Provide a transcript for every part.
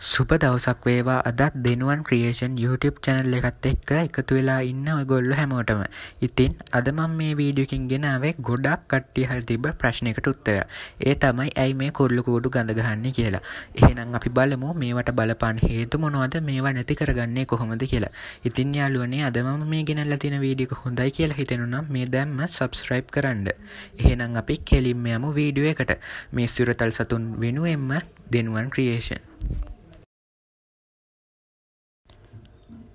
සුප දවසක් වේවා. අදත් දෙනුවන් ක්‍රියේෂන් YouTube චැනල් එකත් එක්ක එකතු වෙලා ඉන්න ඔයගොල්ල හැමෝටම. ඉතින් අද මම මේ වීඩියකින් ගෙනාවේ ගොඩක් කට්ටිය හල් තිබ ප්‍රශ්නයකට උත්තර ඒ තමයි ඇයි මේ කොල්ලු කූඩු ගඳගහන්නේ කියලා. එහෙනම් අපි බලමු මේවට බලපාන හේතු මොනවද? මේවා නැති කරගන්නේ කොහොමද කියලා. ඉතින් යාලුවනේ අදම මේ ගෙනල්ල තින වීඩියක හොඳයි කියලා හිතෙනුනම් මේ දැම්ම සබස්ක්‍රයිබ් කරන්න. එහෙනම් අපි කෙලින්ම යමු වීඩියෝ එකට. මේ සිරතල් සතුන් වෙනුවෙන්ම දෙනුවන් ක්‍රියේෂන්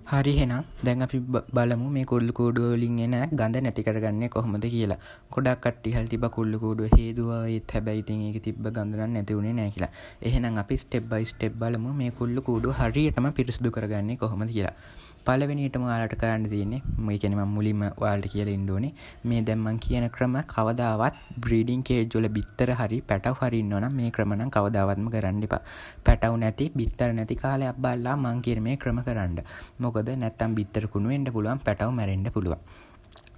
හරි හෙනම් දැන් අපි බලමු මේ කුල්ලු කූඩුවලින් එන ගඳ නැති කරගන්නේ කොහොමද කියලා. ගොඩක් කට්ටි හල් තිබ කුල්ලු කූඩුව. හේදුවා ඒත් හැබැයි ඉතින් ඒක තිබ්බ ගඳ නැති වුණේ නැහැ කියලා. එහෙනම් අපි ස්ටෙප් බයි ස්ටෙප් බලමු මේ කුල්ලු කූඩුව හරියටම පිරිසිදු කරගන්නේ කොහොමද කියලා. පලවෙනිටම යාලට කරන්න තියන්නේ මේ කෙනම මුලින්ම වාල්ට කියල ඉන්ඩෝනේ මේ දැම්මන් කියන ක්‍රම කවදාවත් බ්‍රීඩිං කේජොල බිත්තර හරි පැටව හරින්න ඕන මේ ක්‍රමණම් කවදාවත්ම කරන්නපා පැටව් නැති බිත්තර නැති කාලය අබ්බල්ලා මං කියන මේ ක්‍රම කරන්න. මොකද නැත්තම් බිත්තරකුණු එන්ඩ පුළුවන් පැටව මැරෙන්ඩ පුළුවන්.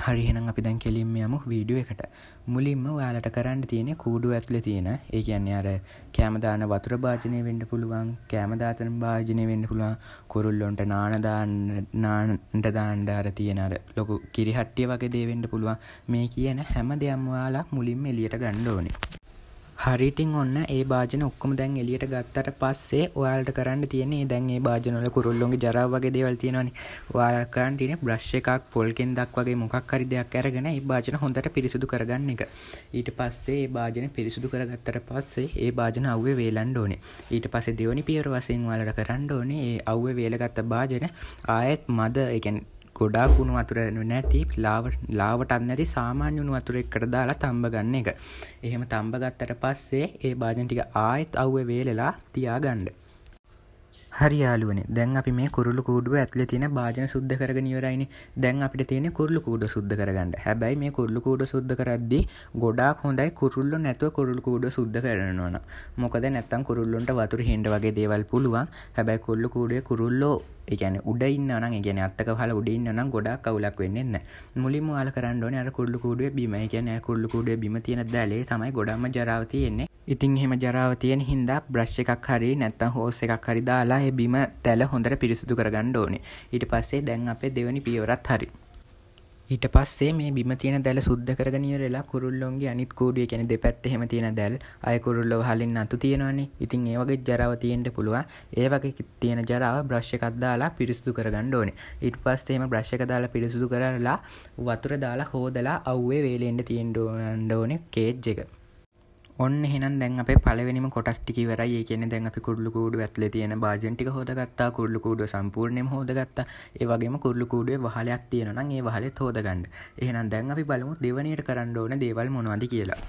හරිහෙනම් අපි දැන් කෙලින්ම යමු වීඩියෝ එකට. මුලින්ම ඔයාලට කරන්න තියෙන කූඩු ඇතුලේ තියෙන ඒ කියන්නේ අර කෑමදාන වතුර භාජනය වෙන්න පුළුවන් කෑමදාතන භාජනය වෙන්න පුළුවන් කුරුල්ලොන්ට නාන දාන්න නානට දාන්න අර තියෙන අර ලොකු කිරිහට්ටිය වගේ දේ වෙන්න පුළුවන්. මේ කියන හැම දෙයක්ම ඔයාලා මුලින්ම එළියට ගන්න ඕනේ. හරිටින් ඔන්න ඒ භාජන ඔක්කොම දැන් එලියට ගත්තට පස්සේ ඔයාලට කරන්න තියන්නේ දැන් ඒ භාජනවල කුරුල්ලොන්ගේ ජරාව වගේ දේවල් තියෙනවානේ. ඔයාලට කරන්න තියෙන්නේ බ්‍රෂ් එකක් පොල් කෙන්දක් වගේ මොකක් හරි දෙයක් අරගෙන ඒ භාජන හොඳට පිරිසිදු කරගන්න එක. ඊට පස්සේ ඒ භාජන පිරිසිදු කරගත්තට පස්සේ ඒ භාජන අව්වේ වේලන්න ඕනේ. ඊට පස්සේ දෙවනි පියවර වශයෙන් ඔයාලට කරන්න ඕනේ ඒ අව්වේ වේලගත්ත භාජන. ආයෙත් මද ඒ කියන්නේ ගොඩාක් උුණු වතුර නැති ලාවටත් නැති සාමාන්‍ය උුණු වතුර එකට දාලා තම්බ ගන්න එක. එහෙම තම්බ ගත්තට පස්සේ ඒ භාජන ටික ආයෙත් අව්ව වේලලා තියාගණ්ඩ හරියාලුවන දැන් අපි මේ කුරුළු කූඩුව ඇත්ල තියෙන භාජන සුද්ධ කරගෙන ඉවරයිනි. දැන් අපිට තියෙන කුරුළු කූඩ සුද්ධ කරගන්න. හැබැයි මේ කුරුළු කූඩ සුද්ධ කරද්දි ගොඩාක් හොඳයි කුරුල්ලු නැතුව කුරුළු කූඩ සුද්ධ කරනවන මොකද නැත්තම් කුරුල්ලුන්ට වතුර හින්ඩ වගේ දේවල් පුළුවන්. හැබැයි කුල්ලු කූඩේ කුරුල්ලෝ එකන උඩ ඉන්න නම් ගෙන අත්තක හල උඩින්න නම් ගොඩක් කවුලක් වෙන්න මුලින් වාල කරන්න අර කුල්ලු කූඩුව බිම කියන කුල්ලු කූඩුව බිම තියෙන දැලේ තමයි ගොඩම ජරාවතියෙන්නේ ඉතින් එහෙම ජරාව තියෙන හින්දා බ්‍රශ් එකක් හරි නැත්තම් හෝස් එකක් හරි දාලා ඒ බිම තැල හොඳට පිරිසිදු කරගන්න ඕනේ. ඊට පස්සේ දැන් අපේ දෙවනි පියවරත් හරි. ඊට පස්සේ මේ බිම තියෙන දැල සුද්ධ කරගෙන ඉවරලා කුරුල්ලොන්ගේ අනිත් කූඩුවේ කියන්නේ දෙපැත්තේ හැම තියෙන දැල් අය කුරුල්ලෝ වහලින් නතු තියෙනවනේ. ඉතින් ඒ වගේ ජරාව තියෙන්න පුළුවන්. ඒ වගේ තියෙන ජරාව බ්‍රෂ් එකක් දාලා පිරිසිදු කරගන්න ඕනේ. ඊට පස්සේ එහෙම බ්‍රෂ් එක දාලා පිරිසිදු කරලා වතුර දාලා හොදලා අවුවේ වේලෙන්න තියෙන්න ඕනේ කේජ් එක. ඔන්න එහෙනම් දැන් අපේ පළවෙනිම කොටස් ටික ඉවරයි. ඒ කියන්නේ දැන් අපි කුරුළු කූඩුව ඇතුලේ තියෙන භාජන ටික හොදගත්තා. කුරුළු කූඩුව සම්පූර්ණයෙන්ම හොදගත්තා. ඒ වගේම කුරුළු කූඩුවේ වහලයක් තියෙනවා නම් ඒ වහලෙත් හොදගන්න. එහෙනම් දැන් අපි බලමු දෙවනියට කරන්න ඕන දේවල් මොනවද කියලා.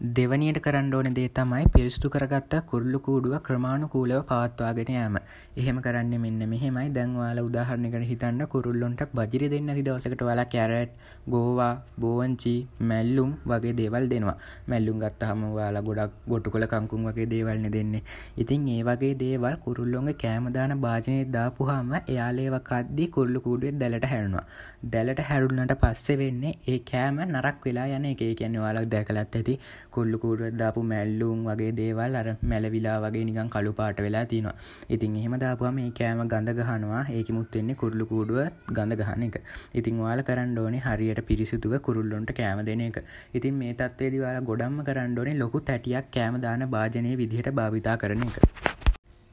දෙවනියට කරන්න ඕන දේ තමයි පිරිස්තු කරගත්ත කුරුල්ලු කූඩුව ක්‍රමාණුකූලව පවත්වාගෙන යෑම. එහෙම කරන්න මෙන්න මෙහෙමයි දැන් ඔයාලා උදාහරණයකට හිතන්න කුරුල්ලොන්ට බජිරි දෙන්න ඇති දවසකට ඔයාලා කැරට්, ගෝවා, බෝවන්චි, මැල්ලුම් වගේ දේවල් දෙනවා. මැල්ලුම් ගත්තාම ඔයාලා ගොඩක් ගොටුකොළ කංකුම් වගේ දේවල්නේ දෙන්නේ. ඉතින් ඒ වගේ දේවල් කුරුල්ලොන්ගේ කෑම දාන භාජනයේ දාපුවාම එයාලා ඒව කද්දි කුරුල්ලු කූඩුවේ දැලට හැරෙනවා. දැලට හැරුණාට පස්සේ වෙන්නේ ඒ කෑම නරක් වෙලා යන එක. ඒ කියන්නේ ඔයාලා දැකලත් ඇති කුල්ලු කූරුවත් දාපු මැල්ලුම් වගේ දේවල් අර මැලවිලා වගේ නිකන් කළු පාට වෙලා තියෙනවා. ඉතින් එහෙම දාපුවම මේ කෑම ගඳ ගහනවා. ඒකෙමුත් වෙන්නේ කුරුළු කූඩුව ගඳ ගහන එක. ඉතින් ඔයාලා කරන්න ඕනේ හරියට පිරිසිදුව කුරුල්ලොන්ට කෑම දෙන එක. ඉතින් මේ තත්ත්වයේදී ඔයාලා ගොඩක්ම කරන්න ඕනේ ලොකු තැටියක් කෑම දාන භාජනයේ විදිහට භාවිතා කරන එක.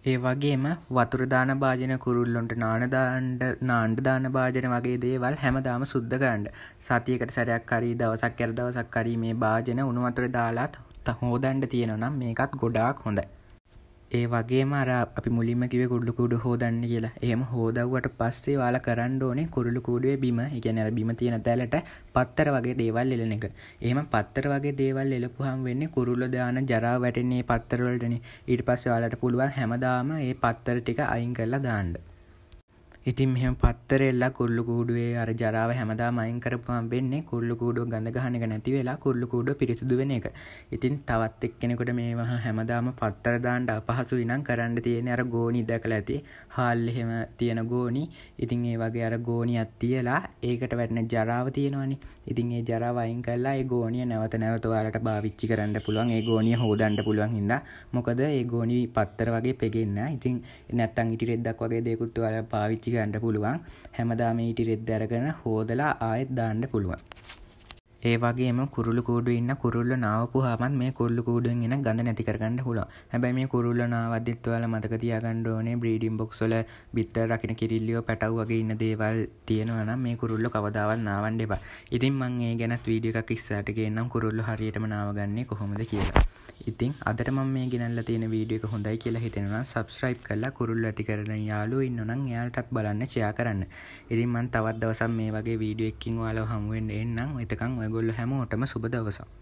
ඒ වගේම වතුරදාන භාජන කුරුල්ලොන්ට නානදාන්ඩ නාන්ඩ දාන භාජන වගේ දේවල් හැමදාම සුද්ධ කරන්න සතියකට සැරයක් කරී දවසක් කැර දවසක් කරී මේ භාජන උණුවතුර දාලාත් හෝදන්ඩ තියෙනනම් මේකත් ගොඩාක් හොඳයි. ඒ වගේම අර අපි මුලින්ම කිව කුඩු කුඩු හෝදන්න කියලා. එහෙම හෝදව්වට පස්සේ වාල කරන්න ඕනේ කුරුළු කූඩුවේ බිම. ඉගැන බිම තියෙන තැලට පත්තර වගේ දේවල් එලන එක. එහෙම පත්තර වගේ දේවල් එලපුහම් වෙන්නේ කුරුල්ල දාන ජරා වැටෙන්නේ පත්තරවලටන ඊට පස්ස වාලට පුළුවන් හැමදාම ඒ පත්තර ටික අයින් කරලා දාන්න. ඉතින් මෙහම පත්තරෙල්ලා කුල්ලු කූඩුවේ අර ජරාව හැමදා මයින් කරපුම් වෙන්නේ කුල්ලු කූඩුව ගඳ ගහන එක නැති වෙලා කුල්ලු කූඩුව පිරිසිදු වෙන එක. ඉතින් තවත් එක්කෙනෙකුට මේවා හැමදාම පත්තර දාන්ට අපහසු ඉනම් කරන්න තියෙන අර ගෝනි දැකල ඇති. හාල් එහෙම තියෙන ගෝනි ඉතින් ඒ වගේ අර ගෝනියක් තියලා ඒකට වැටන ජරාව තියෙනවානි. ඉතින් ඒ ජරා වයින් කල්ලා ඒ ගෝනිය නැවත නැවත ඔයාලට භාවිච්චි කරන්න පුළුවන්. ඒ ගෝනිය හෝදන්ඩ පුළුවන් හිද මොකද ඒ ගෝනි පත්තර වගේ පෙගෙන්න්න ඉතින් නැත්තන් ඉටි රෙද්දක් වගේ දෙකුත් ඔයාල පාවිච්චි ගණඩ පුළුවන්. හැමදාම ඉටි රෙද්ද අරගෙන හෝදලා ආයෙත් දාන්න පුළුවන්. ඒ වගේම කුරුළු කූඩු ඉන්න කුරුල්ල නාවපු හමත් මේ කුල්ලු කූඩුවෙන් එන ගඳ නැතිකරගන්න පුළුව හැබැයි මේ කුරුල්ල නාවදදිත්වල මතකතියාගණ්ඩ ඕනේ බ්‍රීඩිම් බොක්සොල බිත්ත රකින කිරිල්ලියෝ පැටව් වගේ ඉන්න දේවල් තියෙනවනම් මේ කුරුල්ල කවදාවල් නාවන්ඩ එපා. ඉතින් මං ඒ ගැනත් වීඩිය එකක් ඉස්සාටගේ නම් කුරුල්ල හරියටම නාවගන්නේ කොහොමද කියලා. ඉතින් අදට මම මේ ගෙනල්ල තියෙන වීඩියක හොඳයි කියලා හිතෙනවා සබස්ක්‍රයිබ් කරලා කුරුල්ල ඇති කරන යාලු ඉන්නනම් එයාලටත් බලන්න චයා කරන්න. ඉතින් මන් තවත් දවසම් මේ වගේ වීඩියෝ එක්කින් වාල හමුවෙන් එන්නම්. එතකං ඔය ඔයගොල්ලෝ හැමෝටම සුබ දවසක්.